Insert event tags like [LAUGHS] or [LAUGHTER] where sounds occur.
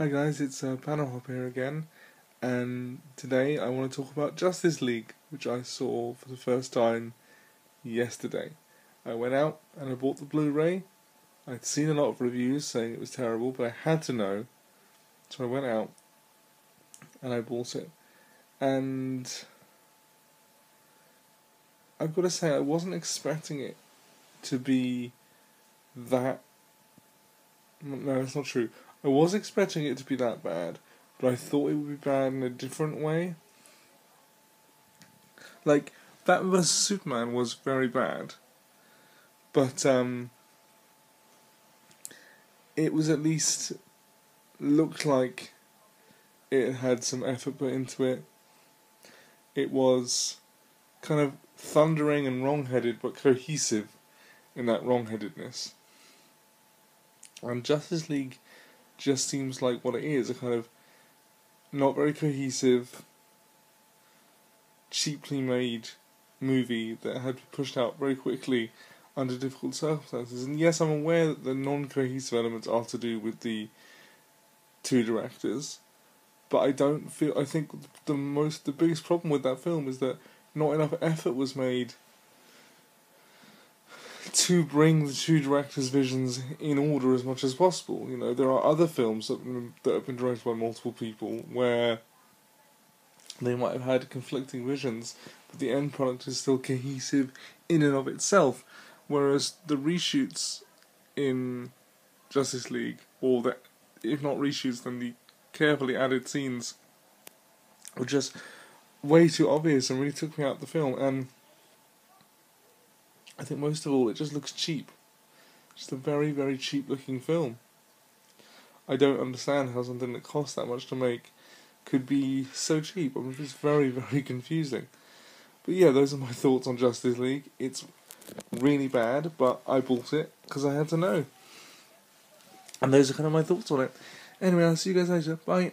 Hi guys, it's uh, PanelHopper here again, and today I want to talk about Justice League, which I saw for the first time yesterday. I went out and I bought the Blu-ray. I'd seen a lot of reviews saying it was terrible, but I had to know, so I went out and I bought it. And I've got to say, I wasn't expecting it to be that. No, that's not true. I was expecting it to be that bad, but I thought it would be bad in a different way. Like, Batman vs Superman was very bad, but um, it was at least looked like it had some effort put into it. It was kind of thundering and wrong-headed, but cohesive in that wrong-headedness. And Justice League just seems like what it is a kind of not very cohesive, cheaply made movie that had to be pushed out very quickly under difficult circumstances. And yes, I'm aware that the non cohesive elements are to do with the two directors, but I don't feel. I think the most, the biggest problem with that film is that not enough effort was made to bring the two directors' visions in order as much as possible. You know, there are other films that, mm, that have been directed by multiple people where they might have had conflicting visions, but the end product is still cohesive in and of itself. Whereas the reshoots in Justice League, or the, if not reshoots, then the carefully added scenes, were just way too obvious and really took me out of the film. And I think most of all, it just looks cheap. Just a very, very cheap looking film. I don't understand how something that costs that much to make could be so cheap. I mean, it's very, [LAUGHS] very confusing. But yeah, those are my thoughts on Justice League. It's really bad, but I bought it because I had to know. And those are kind of my thoughts on it. Anyway, I'll see you guys later. Bye.